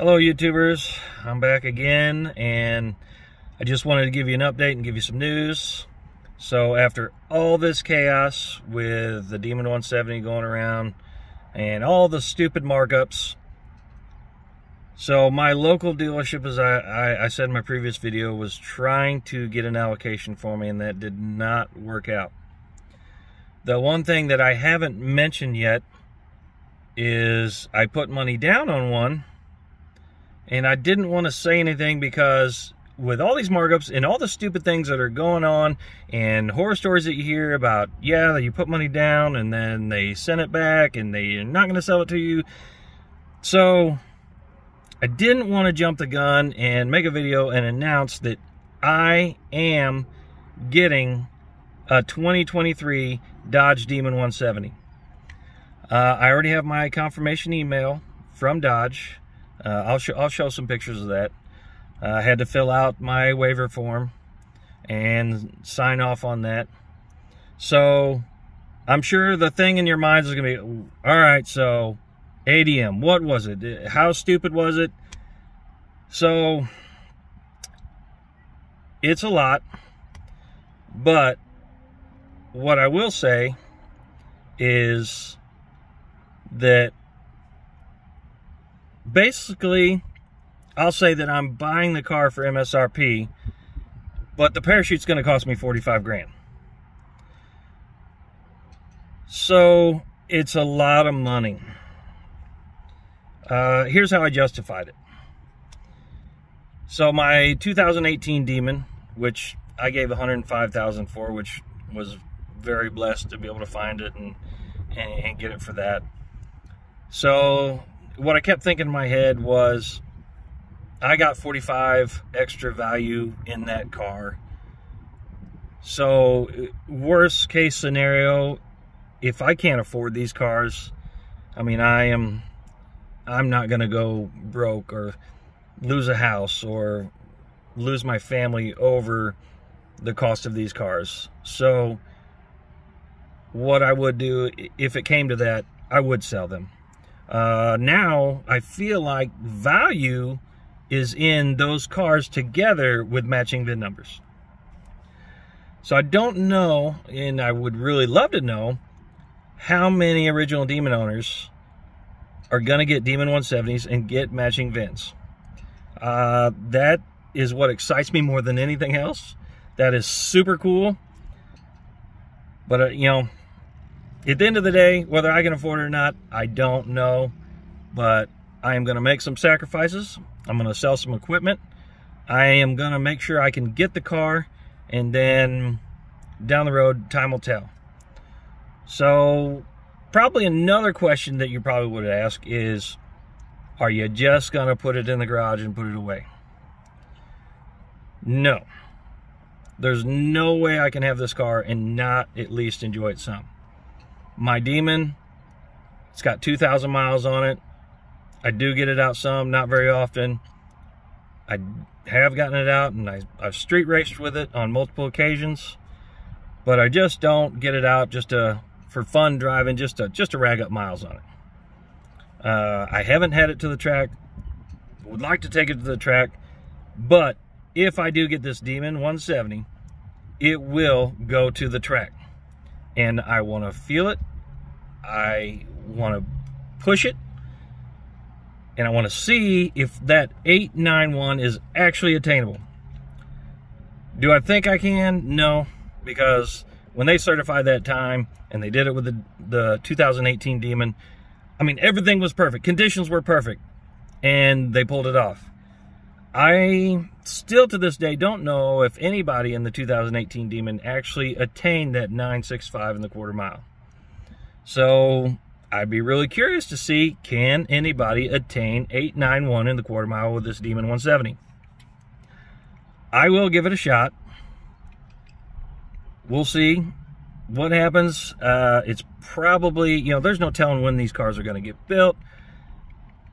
Hello YouTubers, I'm back again and I just wanted to give you an update and give you some news. So after all this chaos with the Demon 170 going around and all the stupid markups, so my local dealership, as I, I, I said in my previous video, was trying to get an allocation for me and that did not work out. The one thing that I haven't mentioned yet is I put money down on one and I didn't want to say anything because with all these markups and all the stupid things that are going on and horror stories that you hear about, yeah, that you put money down and then they send it back and they're not going to sell it to you. So I didn't want to jump the gun and make a video and announce that I am getting a 2023 Dodge Demon 170. Uh, I already have my confirmation email from Dodge. Uh, I'll, sh I'll show some pictures of that. Uh, I had to fill out my waiver form and sign off on that. So I'm sure the thing in your minds is going to be, all right, so ADM, what was it? How stupid was it? So it's a lot, but what I will say is that basically, I'll say that I'm buying the car for MSRP, but the parachute's going to cost me 45 grand. So it's a lot of money. Uh, here's how I justified it. So my 2018 Demon, which I gave 105,000 for, which was very blessed to be able to find it and, and, and get it for that. So what I kept thinking in my head was I got 45 extra value in that car. So worst case scenario, if I can't afford these cars, I mean, I am, I'm not going to go broke or lose a house or lose my family over the cost of these cars. So what I would do if it came to that, I would sell them. Uh, now I feel like value is in those cars together with matching VIN numbers. So I don't know, and I would really love to know, how many original Demon owners are going to get Demon 170s and get matching VINs. Uh, that is what excites me more than anything else. That is super cool. But, uh, you know, at the end of the day, whether I can afford it or not, I don't know. But I am going to make some sacrifices. I'm going to sell some equipment. I am going to make sure I can get the car. And then down the road, time will tell. So probably another question that you probably would ask is, are you just going to put it in the garage and put it away? No. There's no way I can have this car and not at least enjoy it some my Demon. It's got 2,000 miles on it. I do get it out some, not very often. I have gotten it out and I, I've street raced with it on multiple occasions, but I just don't get it out just to, for fun driving, just to, just to rag up miles on it. Uh, I haven't had it to the track, would like to take it to the track, but if I do get this Demon 170, it will go to the track. And I want to feel it, I want to push it and I want to see if that 891 is actually attainable. Do I think I can? No, because when they certified that time and they did it with the, the 2018 Demon, I mean, everything was perfect. Conditions were perfect and they pulled it off. I still to this day don't know if anybody in the 2018 Demon actually attained that 965 in the quarter mile. So I'd be really curious to see, can anybody attain 891 in the quarter mile with this Demon 170? I will give it a shot. We'll see what happens. Uh, it's probably, you know, there's no telling when these cars are going to get built,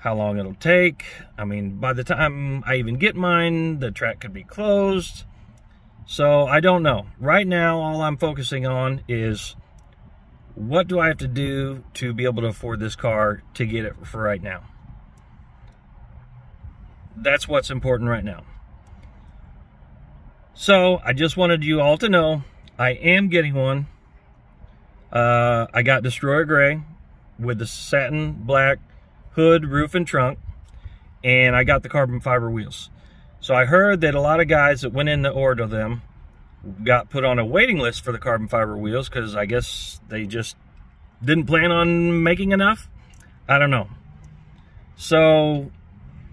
how long it'll take. I mean, by the time I even get mine, the track could be closed. So I don't know. Right now, all I'm focusing on is what do I have to do to be able to afford this car to get it for right now? that's what's important right now. So I just wanted you all to know I am getting one. Uh, I got Destroyer Gray with the satin black hood, roof, and trunk. And I got the carbon fiber wheels. So I heard that a lot of guys that went in to order them got put on a waiting list for the carbon fiber wheels because I guess they just didn't plan on making enough. I don't know. So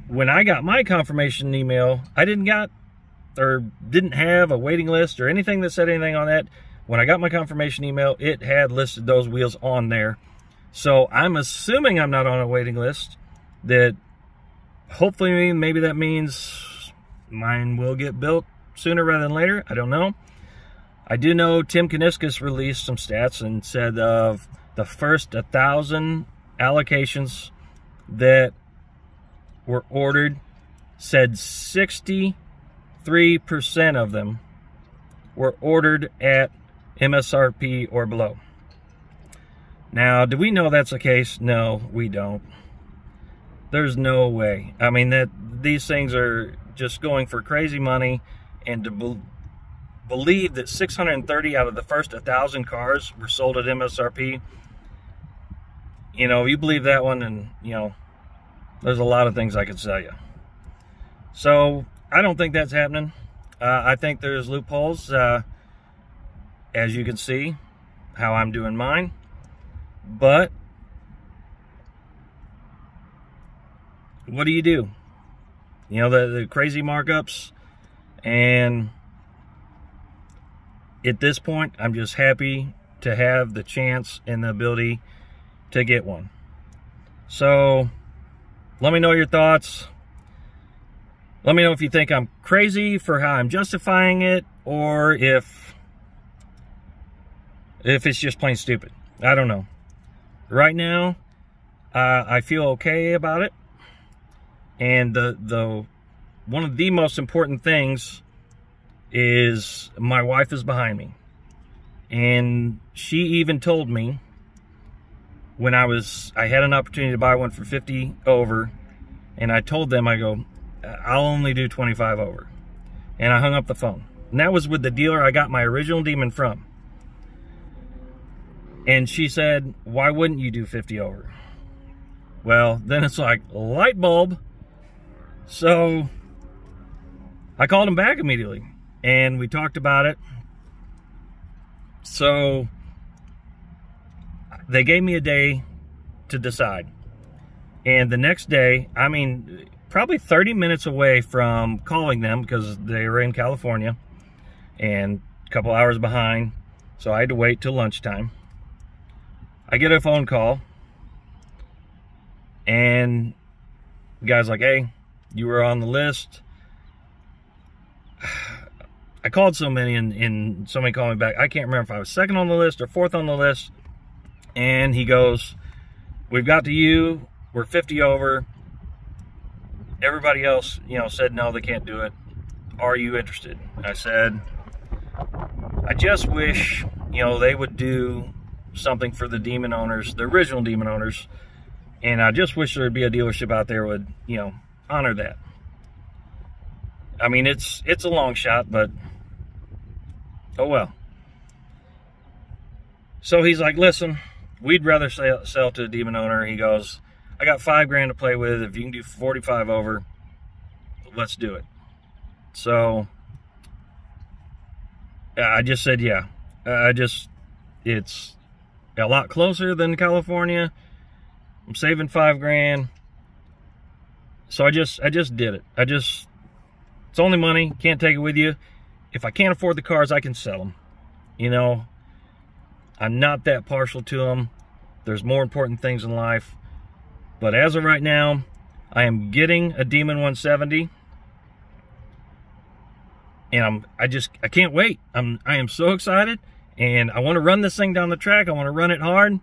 when I got my confirmation email, I didn't got or didn't have a waiting list or anything that said anything on that. When I got my confirmation email, it had listed those wheels on there. So I'm assuming I'm not on a waiting list. That hopefully maybe that means mine will get built sooner rather than later. I don't know. I do know Tim Kuniskis released some stats and said of the first 1,000 allocations that were ordered, said 63% of them were ordered at MSRP or below. Now, do we know that's the case? No, we don't. There's no way. I mean, that these things are just going for crazy money, and to be, believe that 630 out of the first 1,000 cars were sold at MSRP, you know, if you believe that one, and, you know, there's a lot of things I could sell you. So, I don't think that's happening. Uh, I think there's loopholes. Uh, as you can see, how I'm doing mine. But what do you do? You know, the, the crazy markups. And at this point, I'm just happy to have the chance and the ability to get one. So let me know your thoughts. Let me know if you think I'm crazy for how I'm justifying it or if if it's just plain stupid. I don't know. Right now, uh, I feel okay about it. And the the one of the most important things is my wife is behind me. And she even told me when I was I had an opportunity to buy one for 50 over and I told them I go I'll only do 25 over. And I hung up the phone. And that was with the dealer I got my original Demon from. And she said, why wouldn't you do 50 over? Well, then it's like light bulb. So I called him back immediately and we talked about it. So they gave me a day to decide. And the next day, I mean, probably 30 minutes away from calling them because they were in California and a couple hours behind. So I had to wait till lunchtime. I get a phone call and the guy's like, hey, you were on the list. I called so many and, and somebody called me back. I can't remember if I was second on the list or fourth on the list. And he goes, we've got to you. We're 50 over. Everybody else, you know, said no, they can't do it. Are you interested? I said, I just wish, you know, they would do something for the demon owners, the original demon owners. And I just wish there'd be a dealership out there would, you know, honor that. I mean, it's it's a long shot, but oh well. So he's like, listen, we'd rather sell, sell to a demon owner. He goes, I got five grand to play with. If you can do 45 over, let's do it. So I just said, yeah. I just, it's a lot closer than California. I'm saving five grand. So I just, I just did it. I just, it's only money. Can't take it with you. If I can't afford the cars, I can sell them. You know, I'm not that partial to them. There's more important things in life. But as of right now, I am getting a Demon 170. And I'm I just I can't wait. I'm I am so excited and I want to run this thing down the track. I want to run it hard.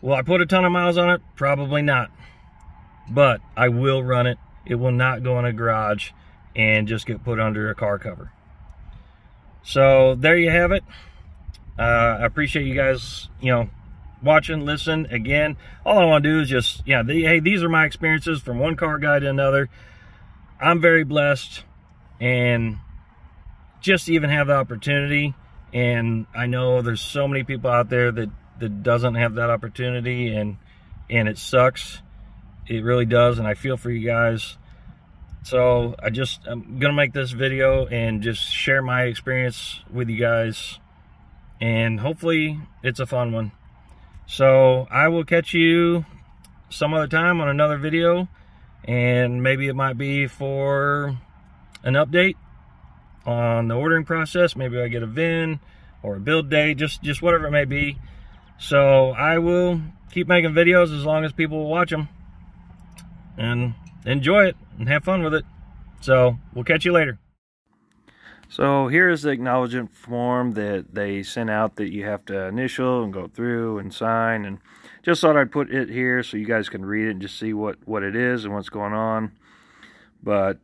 Will I put a ton of miles on it? Probably not. But I will run it. It will not go in a garage and just get put under a car cover. So there you have it. Uh, I appreciate you guys, you know, watching, listen. Again, all I want to do is just, yeah, the, hey, these are my experiences from one car guy to another. I'm very blessed and just even have the opportunity and I know there's so many people out there that that doesn't have that opportunity and and it sucks. It really does and I feel for you guys. So I just I'm gonna make this video and just share my experience with you guys and hopefully it's a fun one. So I will catch you some other time on another video and maybe it might be for an update on the ordering process. Maybe I get a VIN or a build date just just whatever it may be. So I will keep making videos as long as people will watch them and enjoy it and have fun with it. So we'll catch you later. So here is the acknowledgement form that they sent out that you have to initial and go through and sign and just thought I'd put it here so you guys can read it and just see what what it is and what's going on. But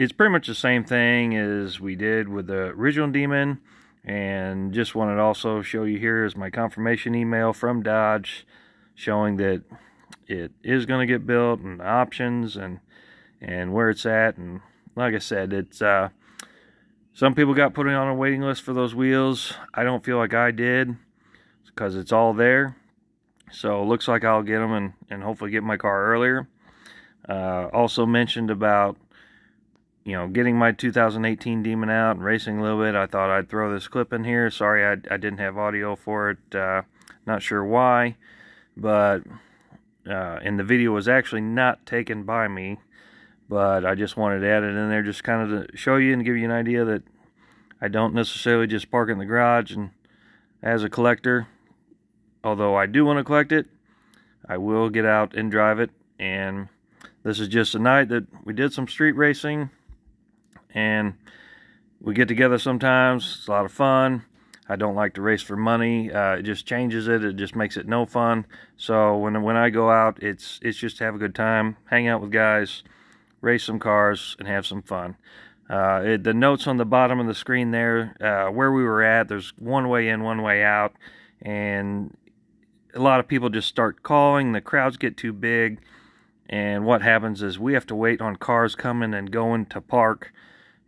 it's pretty much the same thing as we did with the original demon. And just wanted to also show you here is my confirmation email from Dodge showing that it is going to get built and options and and where it's at. And like I said it's uh some people got put on a waiting list for those wheels. I don't feel like I did because it's all there. So looks like I'll get them and, and hopefully get my car earlier. Uh, also mentioned about you know, getting my 2018 Demon out and racing a little bit, I thought I'd throw this clip in here. Sorry I, I didn't have audio for it. Uh, not sure why, but uh, and the video was actually not taken by me, but I just wanted to add it in there just kind of to show you and give you an idea that I don't necessarily just park in the garage and as a collector, although I do want to collect it, I will get out and drive it and this is just a night that we did some street racing and we get together sometimes. It's a lot of fun. I don't like to race for money. Uh, it just changes it. It just makes it no fun. So when when I go out, it's it's just to have a good time, hang out with guys, race some cars, and have some fun. Uh, it, the notes on the bottom of the screen there, uh, where we were at, there's one way in, one way out, and a lot of people just start calling. The crowds get too big, and what happens is we have to wait on cars coming and going to park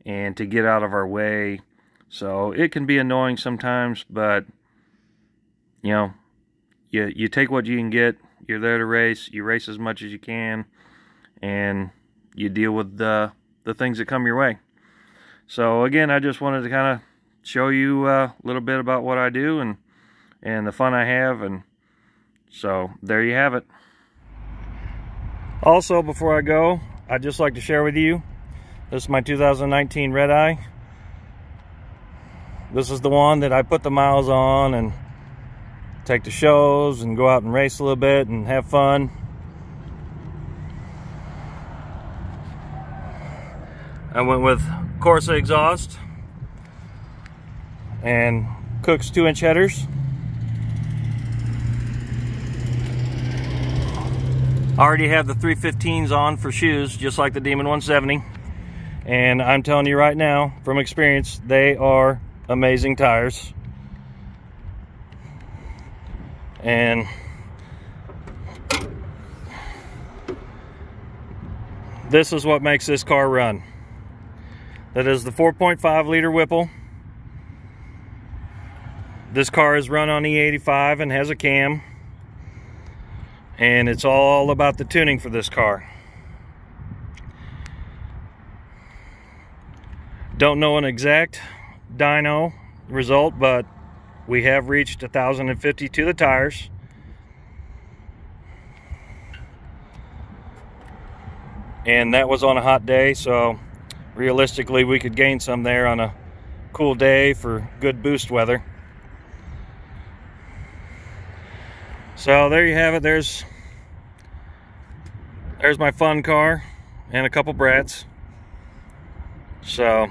and to get out of our way. So it can be annoying sometimes, but you know, you you take what you can get. You're there to race. You race as much as you can, and you deal with the the things that come your way. So again, I just wanted to kind of show you uh, a little bit about what I do and and the fun I have, and so there you have it. Also, before I go, I'd just like to share with you this is my 2019 Red Eye. This is the one that I put the miles on and take to shows and go out and race a little bit and have fun. I went with Corsa exhaust and Kooks two inch headers. I already have the 315s on for shoes, just like the Demon 170. And I'm telling you right now, from experience, they are amazing tires. And this is what makes this car run. That is the 4.5 liter Whipple. This car is run on E85 and has a cam. And it's all about the tuning for this car. Don't know an exact dyno result, but we have reached 1,050 to the tires. And that was on a hot day, so realistically we could gain some there on a cool day for good boost weather. So there you have it. There's there's my fun car and a couple brats. So